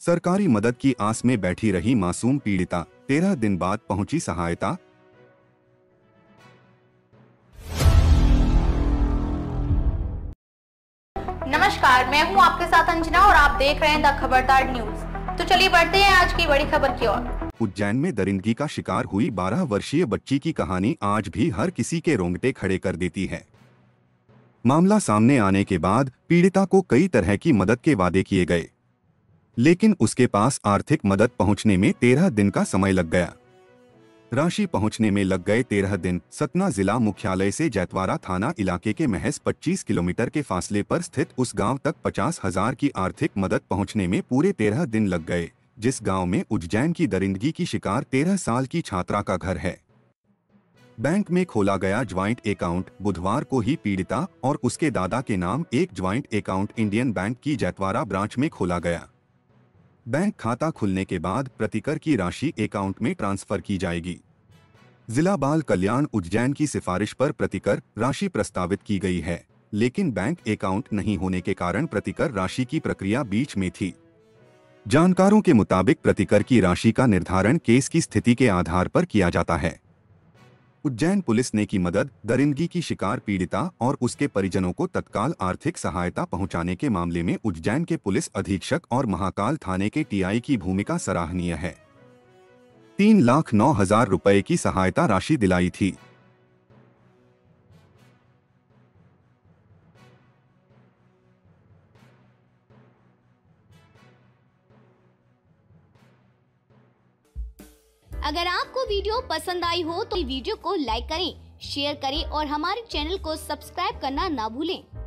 सरकारी मदद की आस में बैठी रही मासूम पीड़िता। तेरह दिन बाद पहुँची सहायता। नमस्कार मैं हूँ आपके साथ अंजना और आप देख रहे हैं द खबरदार न्यूज़। तो चलिए बढ़ते हैं आज की बड़ी खबर की ओर। उज्जैन में दरिंदगी का शिकार हुई 12 वर्षीय बच्ची की कहानी आज भी हर किसी के रोंगटे खड़े कर देती है। मामला सामने आने के बाद पीड़िता को कई तरह की मदद के वादे किए गए। लेकिन उसके पास आर्थिक मदद पहुँचने में तेरह दिन का समय लग गया। राशि पहुँचने में लग गए तेरह दिन, सतना जिला मुख्यालय से जैतवारा थाना इलाके के महज 25 किलोमीटर के फासले पर स्थित उस गाँव तक पचास हज़ार की आर्थिक मदद पहुँचने में पूरे तेरह दिन लग गए, जिस गाँव में उज्जैन की दरिंदगी की शिकार तेरह साल की छात्रा का घर है। बैंक में खोला गया ज्वाइंट अकाउंट बुधवार को ही पीड़िता और उसके दादा के नाम एक ज्वाइंट अकाउंट इंडियन बैंक की जैतवारा ब्रांच में खोला गया। बैंक खाता खुलने के बाद प्रतिकर की राशि अकाउंट में ट्रांसफ़र की जाएगी। जिला बाल कल्याण उज्जैन की सिफारिश पर प्रतिकर राशि प्रस्तावित की गई है, लेकिन बैंक अकाउंट नहीं होने के कारण प्रतिकर राशि की प्रक्रिया बीच में थी। जानकारों के मुताबिक प्रतिकर की राशि का निर्धारण केस की स्थिति के आधार पर किया जाता है। उज्जैन पुलिस ने की मदद, दरिंदगी की शिकार पीड़िता और उसके परिजनों को तत्काल आर्थिक सहायता पहुँचाने के मामले में उज्जैन के पुलिस अधीक्षक और महाकाल थाने के टीआई की भूमिका सराहनीय है। तीन लाख नौ हज़ार रुपए की सहायता राशि दिलाई थी। अगर आपको वीडियो पसंद आई हो तो वीडियो को लाइक करें शेयर करें और हमारे चैनल को सब्सक्राइब करना ना भूलें।